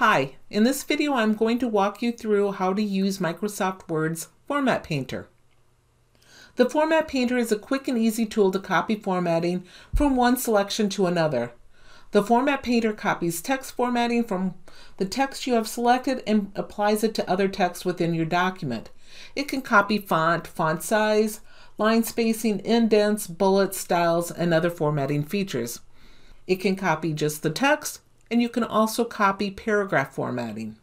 Hi, in this video I'm going to walk you through how to use Microsoft Word's Format Painter. The Format Painter is a quick and easy tool to copy formatting from one selection to another. The Format Painter copies text formatting from the text you have selected and applies it to other text within your document. It can copy font, font size, line spacing, indents, bullets, styles, and other formatting features. It can copy just the text, and you can also copy paragraph formatting.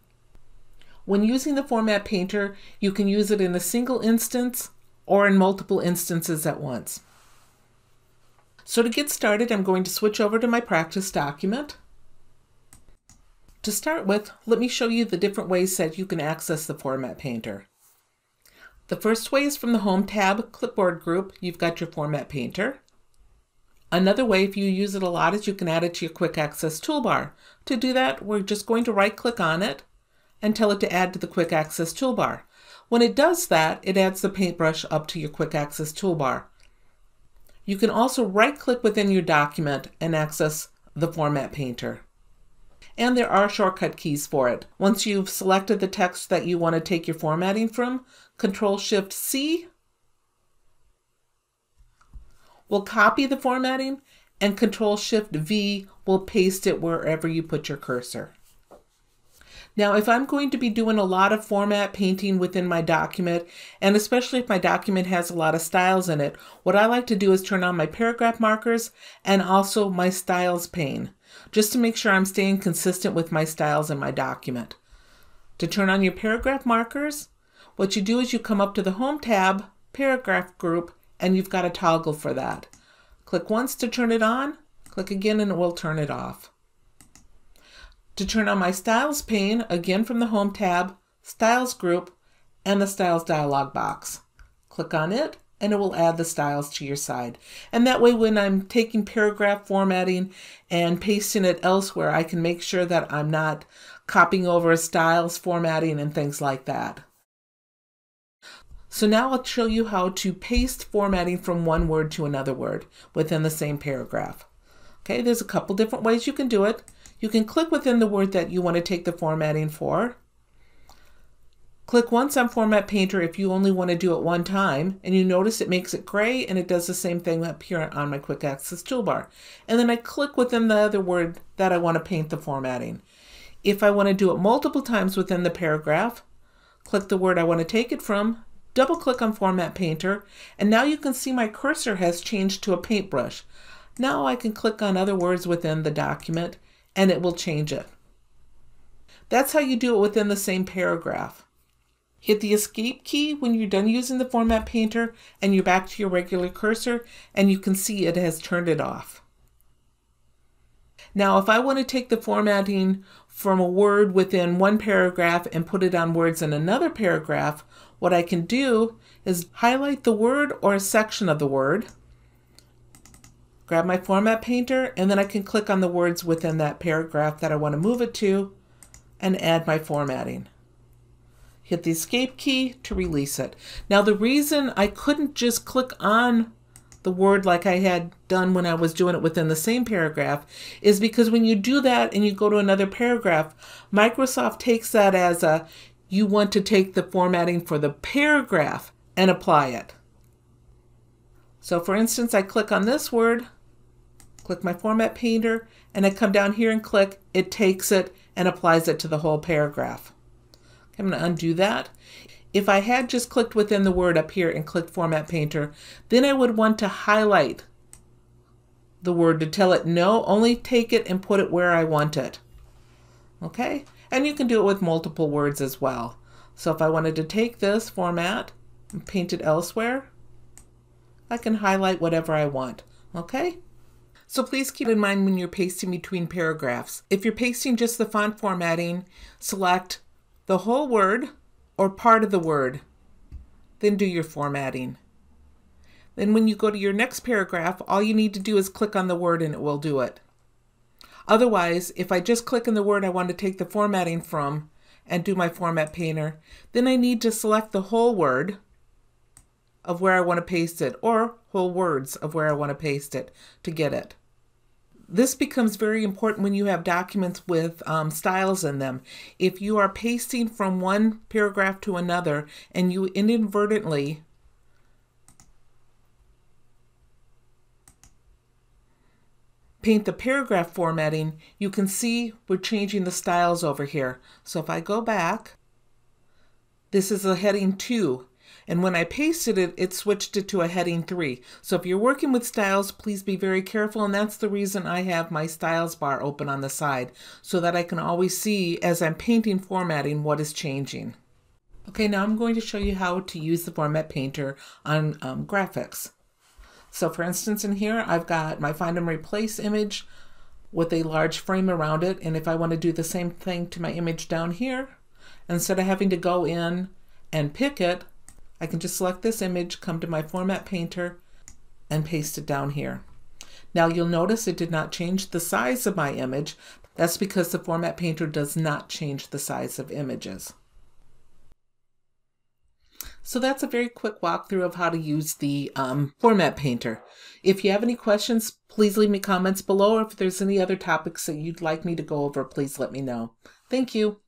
When using the Format Painter, you can use it in a single instance or in multiple instances at once. So to get started, I'm going to switch over to my practice document. To start with, let me show you the different ways that you can access the Format Painter. The first way is from the Home tab, Clipboard Group, you've got your Format Painter. Another way, if you use it a lot, is you can add it to your Quick Access toolbar. To do that, we're just going to right click on it and tell it to add to the Quick Access toolbar. When it does that, it adds the paintbrush up to your Quick Access toolbar. You can also right click within your document and access the Format Painter. And there are shortcut keys for it. Once you've selected the text that you want to take your formatting from, Control Shift C will copy the formatting and Control Shift V will paste it wherever you put your cursor. Now, if I'm going to be doing a lot of format painting within my document, and especially if my document has a lot of styles in it, what I like to do is turn on my paragraph markers and also my styles pane, just to make sure I'm staying consistent with my styles in my document. To turn on your paragraph markers, what you do is you come up to the Home tab, Paragraph Group, and you've got a toggle for that. Click once to turn it on, click again and it will turn it off. To turn on my Styles pane, again from the Home tab, Styles group, and the Styles dialog box. Click on it and it will add the styles to your side. And that way when I'm taking paragraph formatting and pasting it elsewhere, I can make sure that I'm not copying over styles formatting and things like that. So now I'll show you how to paste formatting from one word to another word within the same paragraph. Okay, there's a couple different ways you can do it. You can click within the word that you want to take the formatting for. Click once on Format Painter if you only want to do it one time, and you notice it makes it gray and it does the same thing up here on my Quick Access toolbar. And then I click within the other word that I want to paint the formatting. If I want to do it multiple times within the paragraph, click the word I want to take it from, double click on Format Painter, and now you can see my cursor has changed to a paintbrush. Now I can click on other words within the document and it will change it. That's how you do it within the same paragraph. Hit the escape key when you're done using the Format Painter and you're back to your regular cursor and you can see it has turned it off. Now, if I want to take the formatting from a word within one paragraph and put it on words in another paragraph, what I can do is highlight the word or a section of the word, grab my format painter, and then I can click on the words within that paragraph that I want to move it to and add my formatting. Hit the escape key to release it. Now the reason I couldn't just click on the word like I had done when I was doing it within the same paragraph is because when you do that and you go to another paragraph, Microsoft takes that as a you want to take the formatting for the paragraph and apply it. So for instance, I click on this word, click my format painter, and I come down here and click, it takes it and applies it to the whole paragraph. I'm going to undo that. If I had just clicked within the word up here and clicked Format Painter, then I would want to highlight the word to tell it no, only take it and put it where I want it. Okay? And you can do it with multiple words as well. So if I wanted to take this format and paint it elsewhere, I can highlight whatever I want. Okay? So please keep in mind when you're pasting between paragraphs. If you're pasting just the font formatting, select the whole word or part of the word. Then do your formatting. Then when you go to your next paragraph, all you need to do is click on the word and it will do it. Otherwise, if I just click on the word I want to take the formatting from and do my format painter, then I need to select the whole word of where I want to paste it or whole words of where I want to paste it to get it. this becomes very important when you have documents with um, styles in them. If you are pasting from one paragraph to another and you inadvertently paint the paragraph formatting, you can see we're changing the styles over here. So if I go back, this is a heading 2. And when I pasted it, it switched it to a heading 3. So if you're working with styles, please be very careful. And that's the reason I have my styles bar open on the side so that I can always see as I'm painting formatting what is changing. Okay, now I'm going to show you how to use the Format Painter on um, graphics. So for instance, in here, I've got my Find and Replace image with a large frame around it. And if I want to do the same thing to my image down here, instead of having to go in and pick it, I can just select this image, come to my Format Painter, and paste it down here. Now you'll notice it did not change the size of my image. That's because the Format Painter does not change the size of images. So that's a very quick walkthrough of how to use the um, Format Painter. If you have any questions, please leave me comments below. Or if there's any other topics that you'd like me to go over, please let me know. Thank you.